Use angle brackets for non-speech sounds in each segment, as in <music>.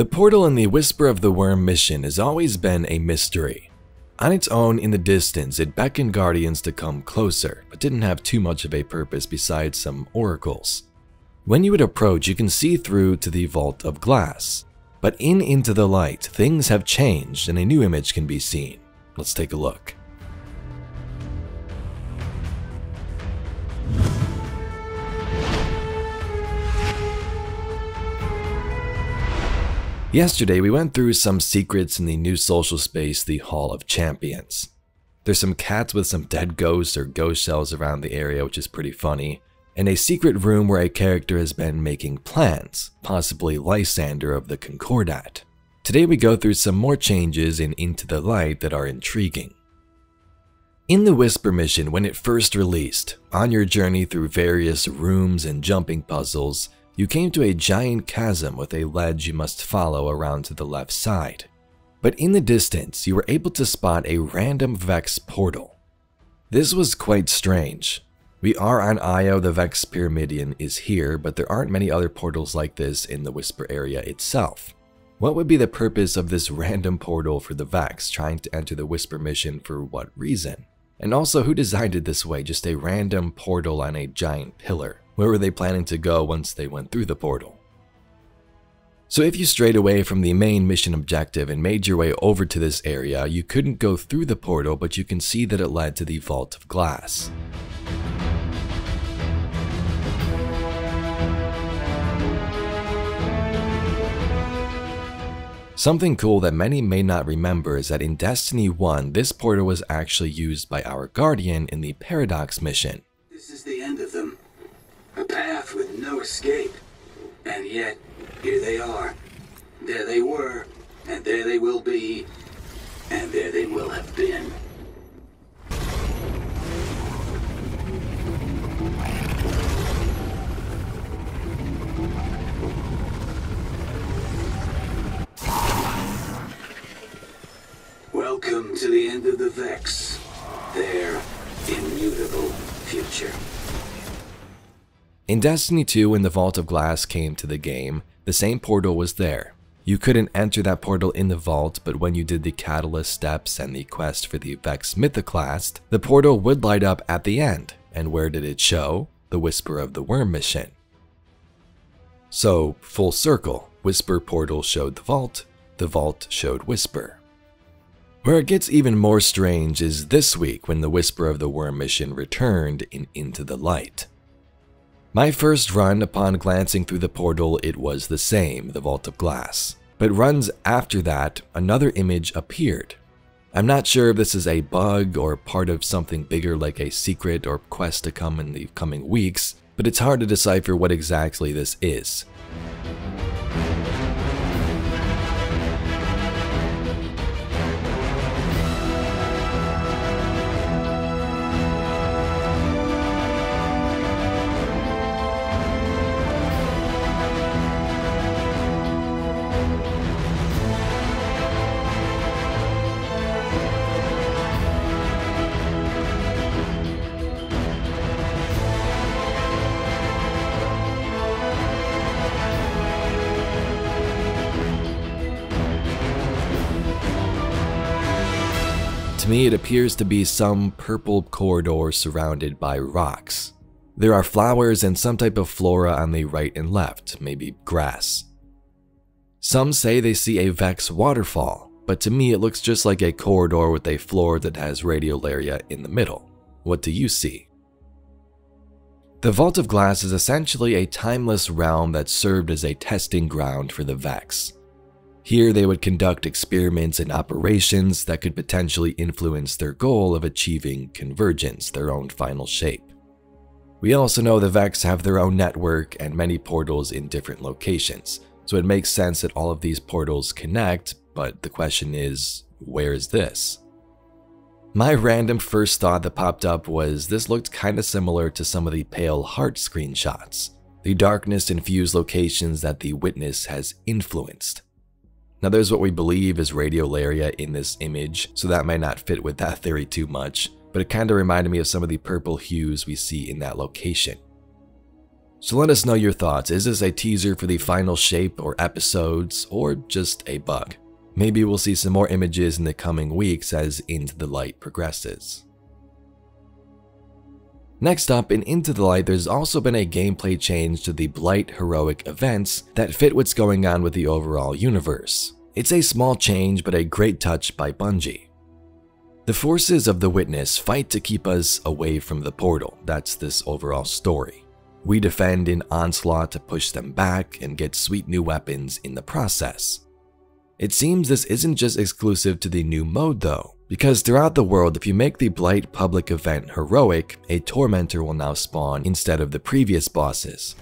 The portal in the Whisper of the Worm mission has always been a mystery. On its own, in the distance, it beckoned Guardians to come closer, but didn't have too much of a purpose besides some oracles. When you would approach, you can see through to the Vault of Glass. But in Into the Light, things have changed and a new image can be seen. Let's take a look. Yesterday, we went through some secrets in the new social space, the Hall of Champions. There's some cats with some dead ghosts or ghost shells around the area, which is pretty funny, and a secret room where a character has been making plans, possibly Lysander of the Concordat. Today we go through some more changes in Into the Light that are intriguing. In the Whisper mission, when it first released, on your journey through various rooms and jumping puzzles, you came to a giant chasm with a ledge you must follow around to the left side. But in the distance, you were able to spot a random Vex portal. This was quite strange. We are on Io, the Vex Pyramidion is here, but there aren't many other portals like this in the Whisper area itself. What would be the purpose of this <laughs> random portal for the Vex trying to enter the Whisper mission for what reason? And also, who designed it this way? Just a random portal on a giant pillar. Where were they planning to go once they went through the portal? So if you strayed away from the main mission objective and made your way over to this area, you couldn't go through the portal, but you can see that it led to the Vault of Glass. Something cool that many may not remember is that in Destiny 1, this portal was actually used by our Guardian in the Paradox mission. This is the end of them. A path with no escape. And yet, here they are. There they were, and there they will be, and there they will have been. Welcome to the end of the Vex. Their immutable future. In Destiny 2, when the Vault of Glass came to the game, the same portal was there. You couldn't enter that portal in the vault, but when you did the Catalyst steps and the quest for the Vex Mythoclast, the portal would light up at the end. And where did it show? The Whisper of the Worm mission. So, full circle, Whisper portal showed the vault, the vault showed Whisper. Where it gets even more strange is this week when the Whisper of the Worm mission returned in Into the Light. My first run, upon glancing through the portal, it was the same, the Vault of Glass. But runs after that, another image appeared. I'm not sure if this is a bug or part of something bigger like a secret or quest to come in the coming weeks, but it's hard to decipher what exactly this is. Me, it appears to be some purple corridor surrounded by rocks. There are flowers and some type of flora on the right and left, maybe grass. Some say they see a Vex waterfall, but to me it looks just like a corridor with a floor that has radiolaria in the middle. What do you see? The Vault of Glass is essentially a timeless realm that served as a testing ground for the Vex. Here, they would conduct experiments and operations that could potentially influence their goal of achieving convergence, their own final shape. We also know the Vex have their own network and many portals in different locations, so it makes sense that all of these portals connect, but the question is, where is this? My random first thought that popped up was this looked kinda similar to some of the Pale Heart screenshots, the darkness infused locations that the witness has influenced. Now there's what we believe is radiolaria in this image, so that might not fit with that theory too much, but it kinda reminded me of some of the purple hues we see in that location. So let us know your thoughts. Is this a teaser for the final shape or episodes, or just a bug? Maybe we'll see some more images in the coming weeks as Into the Light progresses. Next up, in Into the Light, there's also been a gameplay change to the Blight heroic events that fit what's going on with the overall universe. It's a small change, but a great touch by Bungie. The forces of the Witness fight to keep us away from the portal, that's this overall story. We defend in Onslaught to push them back and get sweet new weapons in the process. It seems this isn't just exclusive to the new mode though, because throughout the world if you make the Blight public event heroic, a Tormentor will now spawn instead of the previous bosses.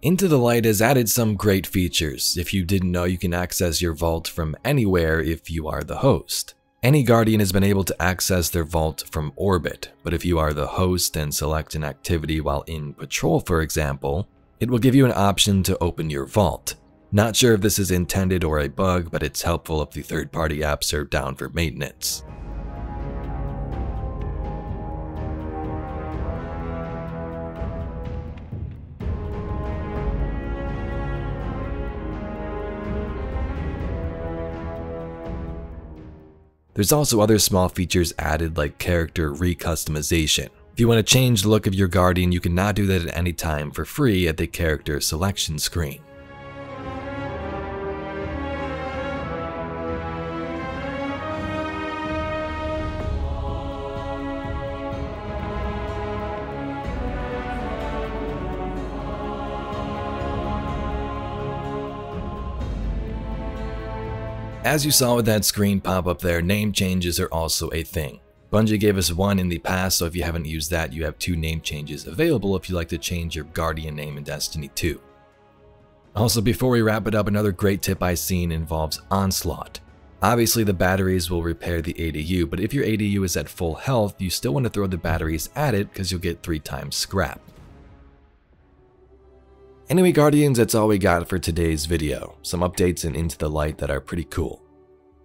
Into the Light has added some great features. If you didn't know, you can access your vault from anywhere if you are the host. Any Guardian has been able to access their vault from orbit, but if you are the host and select an activity while in patrol for example, it will give you an option to open your vault. Not sure if this is intended or a bug, but it's helpful if the third-party apps are down for maintenance. There's also other small features added like character recustomization. If you want to change the look of your Guardian, you can now do that at any time for free at the character selection screen. As you saw with that screen pop up there, name changes are also a thing. Bungie gave us one in the past, so if you haven't used that, you have two name changes available if you like to change your Guardian name in Destiny 2. Also, before we wrap it up, another great tip I've seen involves Onslaught. Obviously, the batteries will repair the ADU, but if your ADU is at full health, you still want to throw the batteries at it because you'll get 3 times scrap. Anyway Guardians, that's all we got for today's video. Some updates and Into the Light that are pretty cool.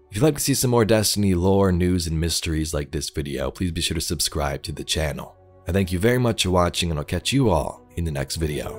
If you'd like to see some more Destiny lore, news, and mysteries like this video, please be sure to subscribe to the channel. I thank you very much for watching and I'll catch you all in the next video.